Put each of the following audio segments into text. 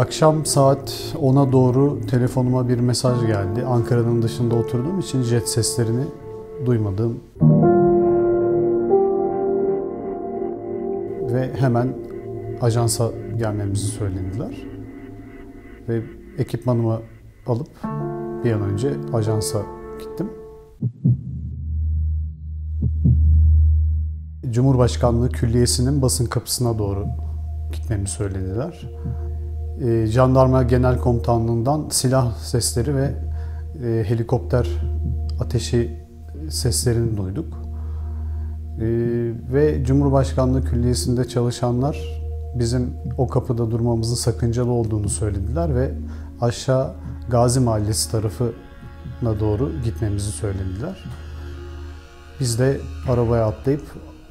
Akşam saat 10'a doğru telefonuma bir mesaj geldi. Ankara'nın dışında oturduğum için jet seslerini duymadım. Ve hemen ajansa gelmemizi söylediler. Ve ekipmanımı alıp bir an önce ajansa gittim. Cumhurbaşkanlığı Külliyesi'nin basın kapısına doğru gitmemi söylediler. E, Jandarma Genel Komutanlığı'ndan silah sesleri ve e, helikopter ateşi seslerini duyduk. E, ve Cumhurbaşkanlığı Külliyesi'nde çalışanlar bizim o kapıda durmamızın sakıncalı olduğunu söylediler ve aşağı Gazi Mahallesi tarafına doğru gitmemizi söylediler. Biz de arabaya atlayıp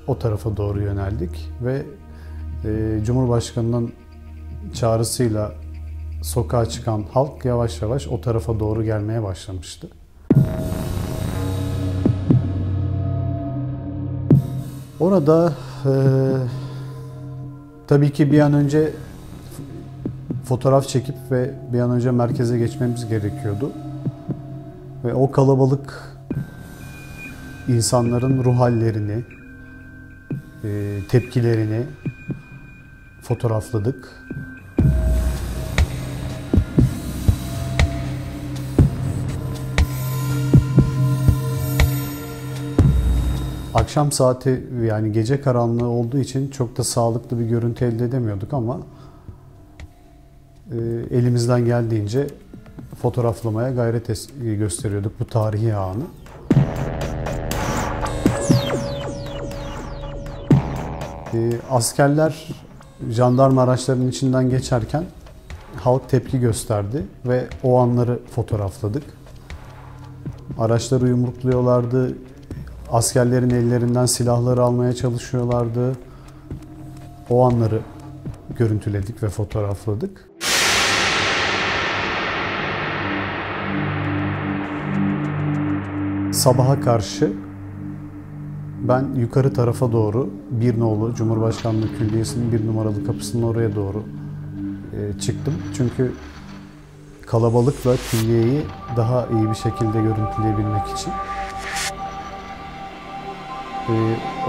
o tarafa doğru yöneldik ve e, Cumhurbaşkanı'nın çağrısıyla sokağa çıkan halk yavaş yavaş o tarafa doğru gelmeye başlamıştı. Orada e, tabii ki bir an önce fotoğraf çekip ve bir an önce merkeze geçmemiz gerekiyordu. Ve o kalabalık insanların ruh hallerini, e, tepkilerini fotoğrafladık. Akşam saati yani gece karanlığı olduğu için çok da sağlıklı bir görüntü elde edemiyorduk ama e, elimizden geldiğince fotoğraflamaya gayret gösteriyorduk bu tarihi anı. E, askerler jandarma araçlarının içinden geçerken halk tepki gösterdi ve o anları fotoğrafladık. Araçları yumrukluyorlardı, askerlerin ellerinden silahları almaya çalışıyorlardı. O anları görüntüledik ve fotoğrafladık. Sabaha karşı ben yukarı tarafa doğru bir nolu Cumhurbaşkanlığı Külliyesi'nin bir numaralı kapısının oraya doğru e, çıktım. Çünkü kalabalıkla külliyeyi daha iyi bir şekilde görüntüleyebilmek için. E,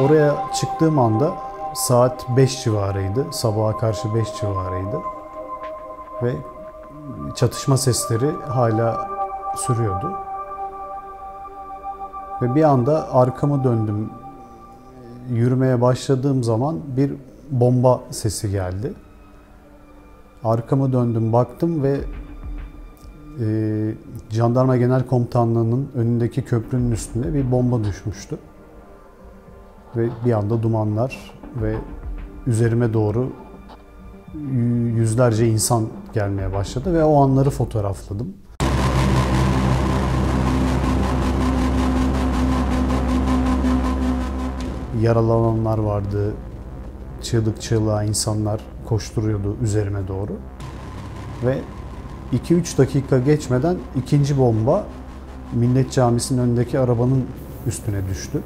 oraya çıktığım anda saat 5 civarıydı. Sabaha karşı 5 civarıydı. Ve çatışma sesleri hala sürüyordu. Ve bir anda arkamı döndüm. Yürümeye başladığım zaman bir bomba sesi geldi. Arkamı döndüm, baktım ve e, Jandarma Genel Komutanlığı'nın önündeki köprünün üstüne bir bomba düşmüştü. Ve bir anda dumanlar ve üzerime doğru yüzlerce insan gelmeye başladı ve o anları fotoğrafladım. Yaralananlar vardı, çığlık çığlığa insanlar koşturuyordu üzerime doğru. Ve 2-3 dakika geçmeden ikinci bomba Millet Camisi'nin önündeki arabanın üstüne düştü.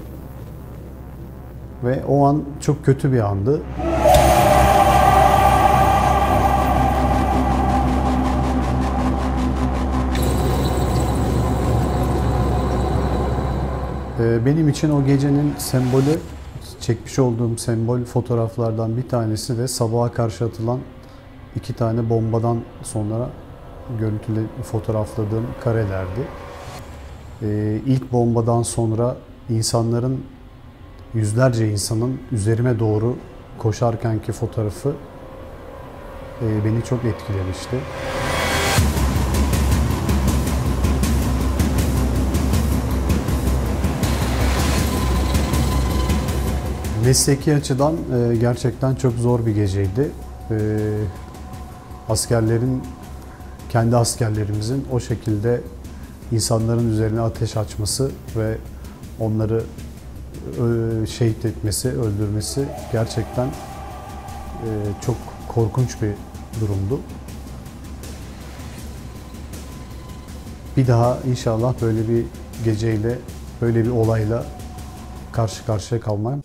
Ve o an çok kötü bir andı. Ee, Benim için o gecenin sembolü, çekmiş olduğum sembol fotoğraflardan bir tanesi de sabaha karşı atılan iki tane bombadan sonra görüntülü fotoğrafladığım karelerdi. Ee, İlk bombadan sonra insanların, yüzlerce insanın üzerime doğru koşarkenki fotoğrafı e, beni çok etkilemişti. Mesleki açıdan e, gerçekten çok zor bir geceydi. E, askerlerin, kendi askerlerimizin o şekilde insanların üzerine ateş açması ve onları e, şehit etmesi, öldürmesi gerçekten e, çok korkunç bir durumdu. Bir daha inşallah böyle bir geceyle, böyle bir olayla karşı karşıya kalmayın.